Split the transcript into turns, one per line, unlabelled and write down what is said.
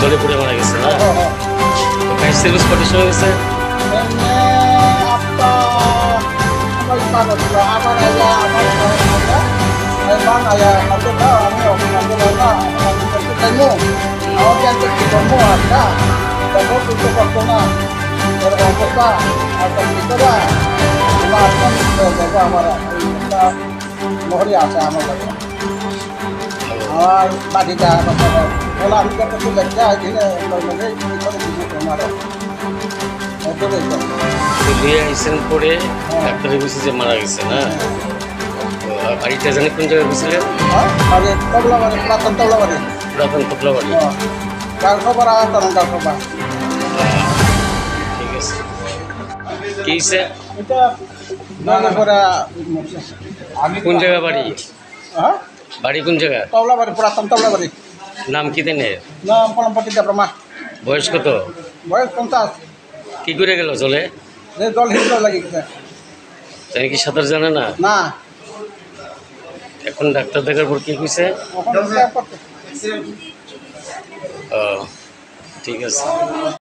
জলে পড়ে মারা গেছে না ফায়ার সার্ভিস কটার সময় গেছে
এমনি আপনার আমার ইমান ছিল আমার আর বলা আমি কত
আইসেন পরে ডাক্তারে বলছে যে মারা গেছে না? বাড়িটা জানি কোন জায়গায় গেছিলেন
তবলা মানে প্রাতন তবলা মানে
পুরাতন তবলা বাড়ি
গাল খবর আর তার গাল খবর
ঠিক আছে কি হয়েছে কোন জায়গা বাড়ি?
হ্যাঁ?
বাড়ি কোন জায়গা
তবলা বাড়ি পুরাতন তবলা বাড়ি
নাম কি দেনে?
নাম কলমপতি দেব্রমা
বয়স কত?
বয়স পঞ্চাশ।
কি করে গেল জলে?
জল হিন্দু লাগি
জানি কি সাঁতার জানে না?
না।
এখন ডাক্তার দেখার পর কি কইছে ও ঠিক আছে।